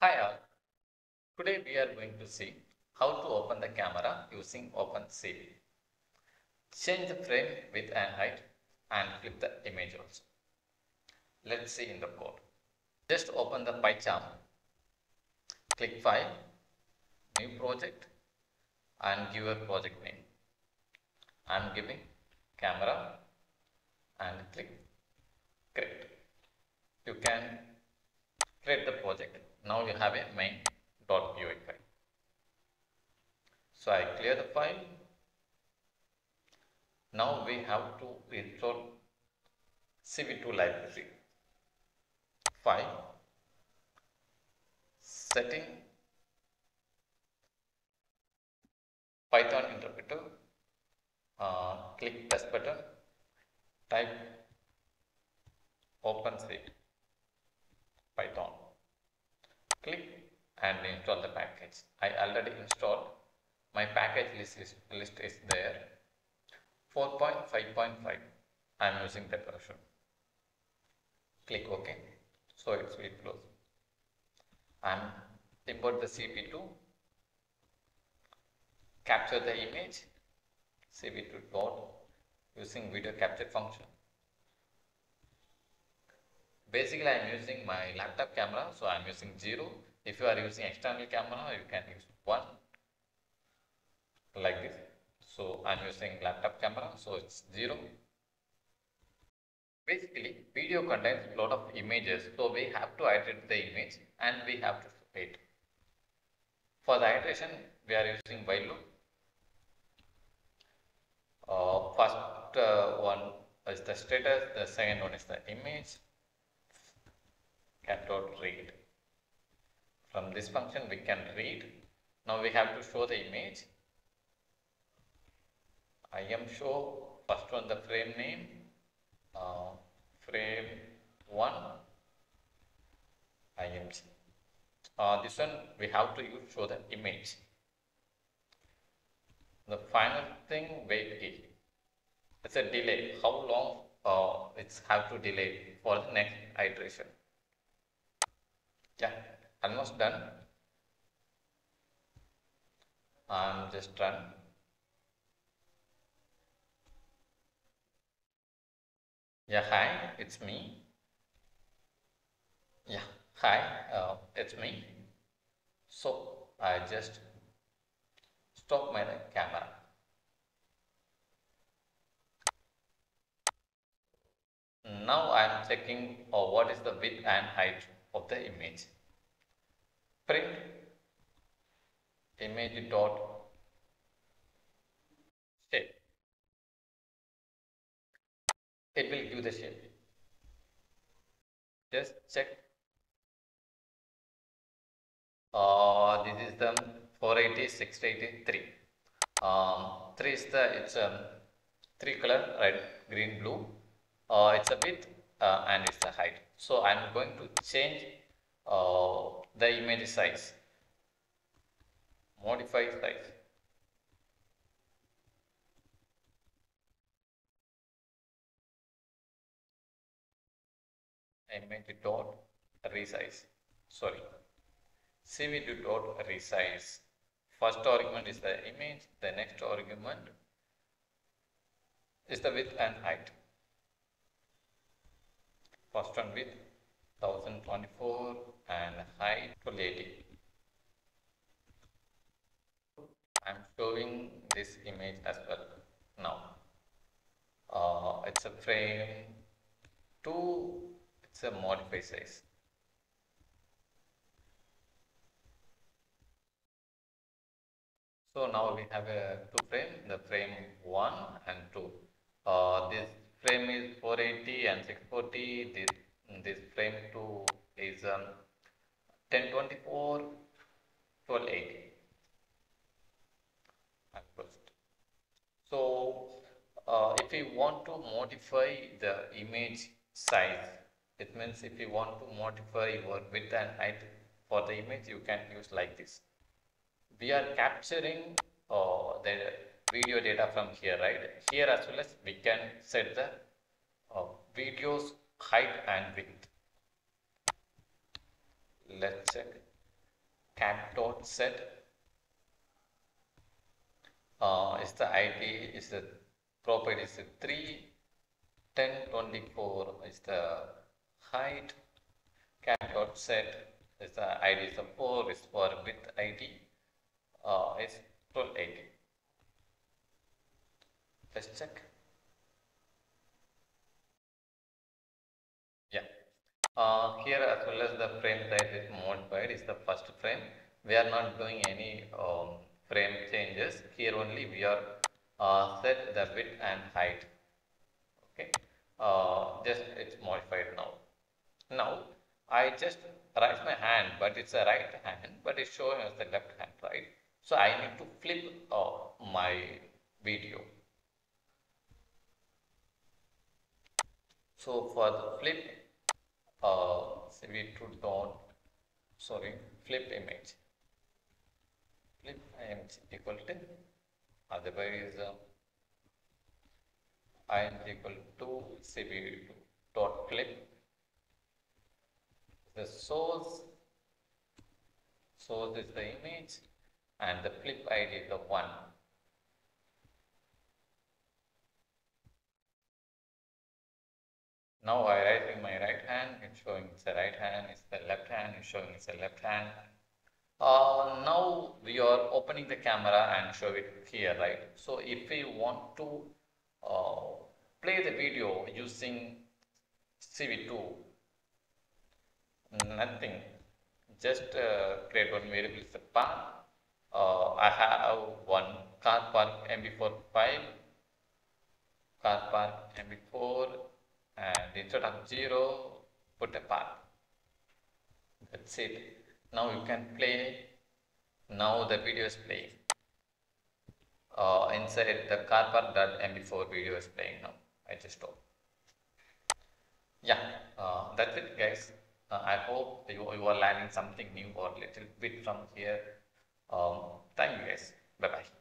Hi all. Today we are going to see how to open the camera using OpenCV. Change the frame width and height and flip the image also. Let's see in the code. Just open the PyCharm. Click File, New Project and give your project name. I am giving camera and click Create. You can create the project. Now you have a main.py file. So I clear the file. Now we have to install CV2 library. File, setting, Python interpreter, uh, click test button, type open Python. Click and install the package. I already installed. My package list is, list is there. 4.5.5. I am using that version. Click OK. So it will close. And import the CV2. Capture the image. CV2 dot using video capture function. Basically, I am using my laptop camera, so I am using 0. If you are using external camera, you can use 1 like this. So, I am using laptop camera, so it's 0. Basically, video contains a lot of images, so we have to iterate the image and we have to wait. For the iteration, we are using while loop. Uh, first uh, one is the status, the second one is the image, cap dot read. From this function we can read. Now we have to show the image. imshow first one the frame name, uh, frame one, IMG. Uh, this one we have to use show the image. The final thing wait key. It's a delay. How long uh, it's have to delay for the next iteration. Yeah, almost done. I'm just done. Yeah, hi, it's me. Yeah, hi, uh, it's me. So I just stop my camera. Now I am checking uh, what is the width and height of the image. Print image dot shape. It will give the shape. Just check. Uh, this is the 480 683. Um, 3 is the it's um, three color red, green, blue. Uh, it's a width uh, and it's the height. So I'm going to change uh, the image size, modify size. Image dot resize. Sorry, CV2 dot resize. First argument is the image. The next argument is the width and height. First one width 1024 and height 1280. I am showing this image as well now. Uh, it's a frame 2, it's a modified size. So now we have a two frame, the frame 1 and 2. Uh, this frame is 480 and 640. This this frame 2 is um, 1024, 1280. So uh, if we want to modify the image size, it means if you want to modify your width and height for the image, you can use like this. We are capturing uh, the video data from here, right? Here as well as we can set the uh, videos height and width. Let's check. cap dot set uh, is the ID is the property is the 3 10 24 is the height. Cap dot set is the ID is the 4 is for width ID uh, is 1280 let's check. Yeah. Uh, here as well as the frame size is modified is the first frame. We are not doing any um, frame changes. Here only we are uh, set the width and height. Okay. Uh, just it's modified now. Now I just raise my hand but it's a right hand but it's showing as the left hand right? So I need to flip uh, my video. So for the flip uh, CV2 dot sorry flip image. Flip image equal to otherwise uh, I am equal to CV2 dot flip the source source is the image and the flip ID is the one. Now I raising my right hand it's showing it's the right hand it's the left hand it's showing it's the left hand uh, now we are opening the camera and show it here right? So if we want to uh, play the video using CV2 nothing. Just uh, create one variable is the path I have one car park mp4 file car park mp4 and instead of 0 put a path that's it now you can play. Now the video is playing. Uh, inside the car park.mp4 video is playing now. I just stop. Yeah uh, that's it guys. Uh, I hope you, you are learning something new or little bit from here. Um, thank you guys. Bye bye